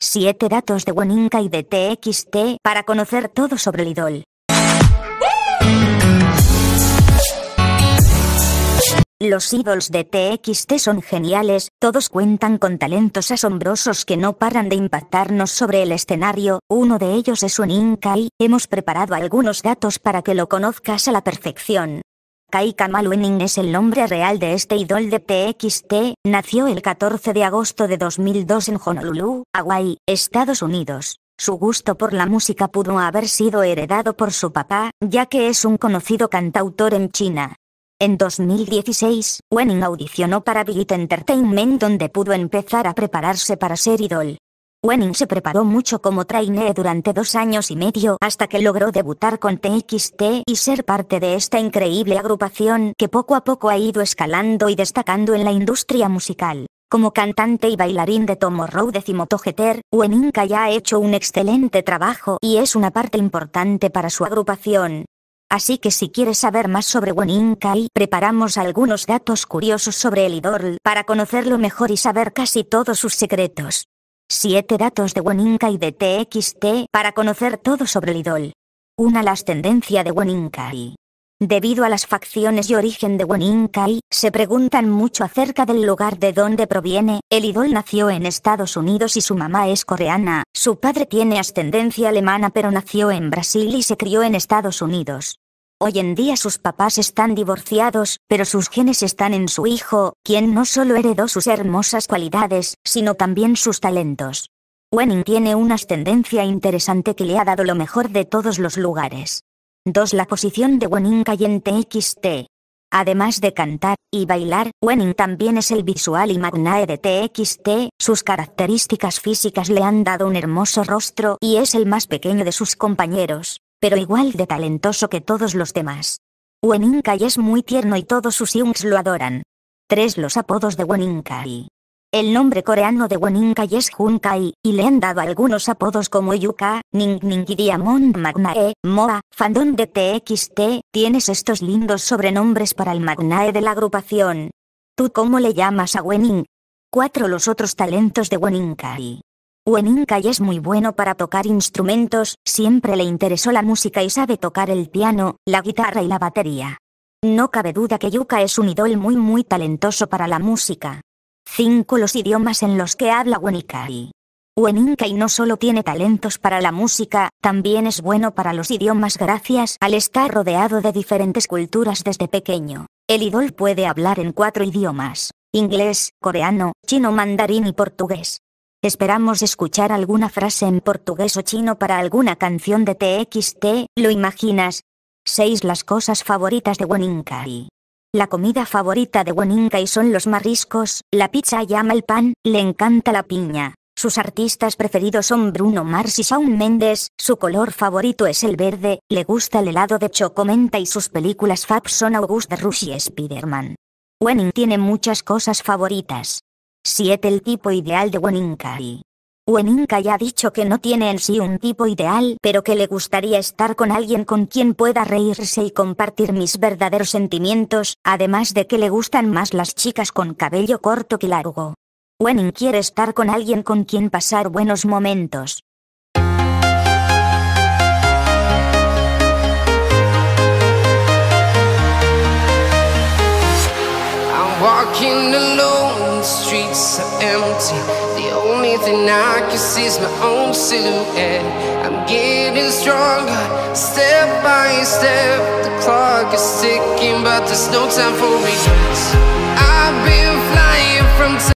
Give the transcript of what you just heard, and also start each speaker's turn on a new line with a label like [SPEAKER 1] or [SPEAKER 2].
[SPEAKER 1] 7 datos de Weninka y de TXT para conocer todo sobre el idol. Los idols de TXT son geniales, todos cuentan con talentos asombrosos que no paran de impactarnos sobre el escenario, uno de ellos es Weninka y hemos preparado algunos datos para que lo conozcas a la perfección. Kai Kamal Wenning es el nombre real de este idol de TXT, nació el 14 de agosto de 2002 en Honolulu, Hawaii, Estados Unidos. Su gusto por la música pudo haber sido heredado por su papá, ya que es un conocido cantautor en China. En 2016, Wenning audicionó para Big Entertainment donde pudo empezar a prepararse para ser idol. Wenning se preparó mucho como trainee durante dos años y medio hasta que logró debutar con TXT y ser parte de esta increíble agrupación que poco a poco ha ido escalando y destacando en la industria musical. Como cantante y bailarín de Tomorrow de Cimotogeter, Weninka ya ha hecho un excelente trabajo y es una parte importante para su agrupación. Así que si quieres saber más sobre y preparamos algunos datos curiosos sobre el idol para conocerlo mejor y saber casi todos sus secretos. 7 datos de Weninka y de TXT para conocer todo sobre el idol. Una la ascendencia de Weninkai. Debido a las facciones y origen de Weninkai, se preguntan mucho acerca del lugar de donde proviene. El idol nació en Estados Unidos y su mamá es coreana. Su padre tiene ascendencia alemana pero nació en Brasil y se crió en Estados Unidos. Hoy en día sus papás están divorciados, pero sus genes están en su hijo, quien no solo heredó sus hermosas cualidades, sino también sus talentos. Wenning tiene una ascendencia interesante que le ha dado lo mejor de todos los lugares. 2. La posición de Wenning en TXT. Además de cantar y bailar, Wenning también es el visual y magnae de TXT, sus características físicas le han dado un hermoso rostro y es el más pequeño de sus compañeros pero igual de talentoso que todos los demás. Weninkai es muy tierno y todos sus youngs lo adoran. 3. Los apodos de Weninkai. El nombre coreano de Weninkai es Junkai, y le han dado algunos apodos como Yuka, Ning Ning y Diamond Magnae, Moa, fandom de TXT, tienes estos lindos sobrenombres para el Magnae de la agrupación. ¿Tú cómo le llamas a Wening? 4. Los otros talentos de Weninkai. Weninkai es muy bueno para tocar instrumentos, siempre le interesó la música y sabe tocar el piano, la guitarra y la batería. No cabe duda que Yuka es un idol muy muy talentoso para la música. 5. Los idiomas en los que habla Weninkai. Weninkai no solo tiene talentos para la música, también es bueno para los idiomas gracias al estar rodeado de diferentes culturas desde pequeño. El idol puede hablar en cuatro idiomas, inglés, coreano, chino mandarín y portugués. Esperamos escuchar alguna frase en portugués o chino para alguna canción de TXT, ¿lo imaginas? 6. Las cosas favoritas de Weninkai. La comida favorita de Weninkai son los mariscos, la pizza y ama el pan, le encanta la piña. Sus artistas preferidos son Bruno Mars y Shawn Mendes, su color favorito es el verde, le gusta el helado de chocomenta y sus películas Fab son Auguste Rush y Spider-Man. Wenning tiene muchas cosas favoritas. 7. El tipo ideal de Weninkai. Weninkai ha dicho que no tiene en sí un tipo ideal, pero que le gustaría estar con alguien con quien pueda reírse y compartir mis verdaderos sentimientos, además de que le gustan más las chicas con cabello corto que largo. Wenning quiere estar con alguien con quien pasar buenos momentos. Thing I can see is my own silhouette. I'm getting stronger, step by step. The clock is ticking, but there's no time for regrets.